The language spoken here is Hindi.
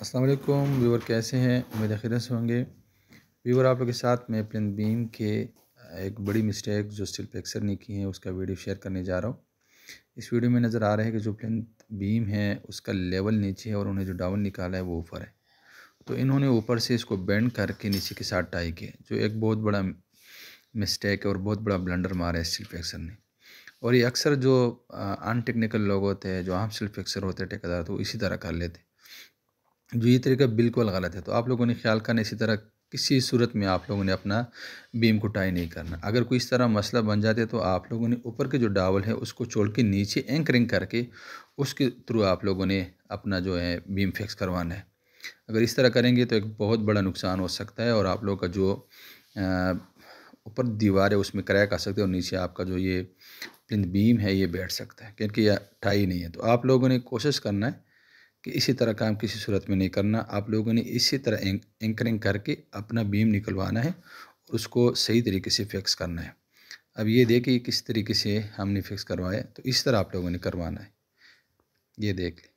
अस्सलाम वालेकुम। व्यूवर कैसे हैं? उम्मीद खैर से होंगे। व्यूवर, आप लोग के साथ मैं प्लेन बीम के एक बड़ी मिस्टेक जो स्टिल फ्लेक्सर ने की है, उसका वीडियो शेयर करने जा रहा हूँ। इस वीडियो में नज़र आ रहा है कि जो प्लेन बीम है, उसका लेवल नीचे है और उन्हें जो डाउन निकाला है, वो ऊपर है। तो इन्होंने ऊपर से इसको बेंड करके नीचे के साथ टाई किया जो एक बहुत बड़ा मिस्टेक है और बहुत बड़ा ब्लंडर मारा है स्टिल फ्लेक्सर ने। और ये अक्सर जो अनटेक्निकल लोग होते हैं, जो आम स्टिल फ्लेक्सर होते हैं, ठेकेदार तो इसी तरह कर लेते जो, ये तरीका बिल्कुल गलत है। तो आप लोगों ने ख्याल करना, इसी तरह किसी सूरत में आप लोगों ने अपना बीम को टाई नहीं करना। अगर कोई इस तरह मसला बन जाते तो आप लोगों ने ऊपर के जो डावल है, उसको छोड़ के नीचे एंकरिंग करके उसके थ्रू आप लोगों ने अपना जो है बीम फिक्स करवाना है। अगर इस तरह करेंगे तो एक बहुत बड़ा नुकसान हो सकता है और आप लोगों का जो ऊपर दीवार है, उसमें क्रैक आ सकते हैं और नीचे आपका जो ये बीम है, ये बैठ सकता है, क्योंकि यह टाई नहीं है। तो आप लोगों ने कोशिश करना है कि इसी तरह काम किसी सूरत में नहीं करना। आप लोगों ने इसी तरह एंकरिंग करके अपना बीम निकलवाना है और उसको सही तरीके से फिक्स करना है। अब ये देखिए किस तरीके से हमने फिक्स करवाया तो इस तरह आप लोगों ने करवाना है। ये देख लें।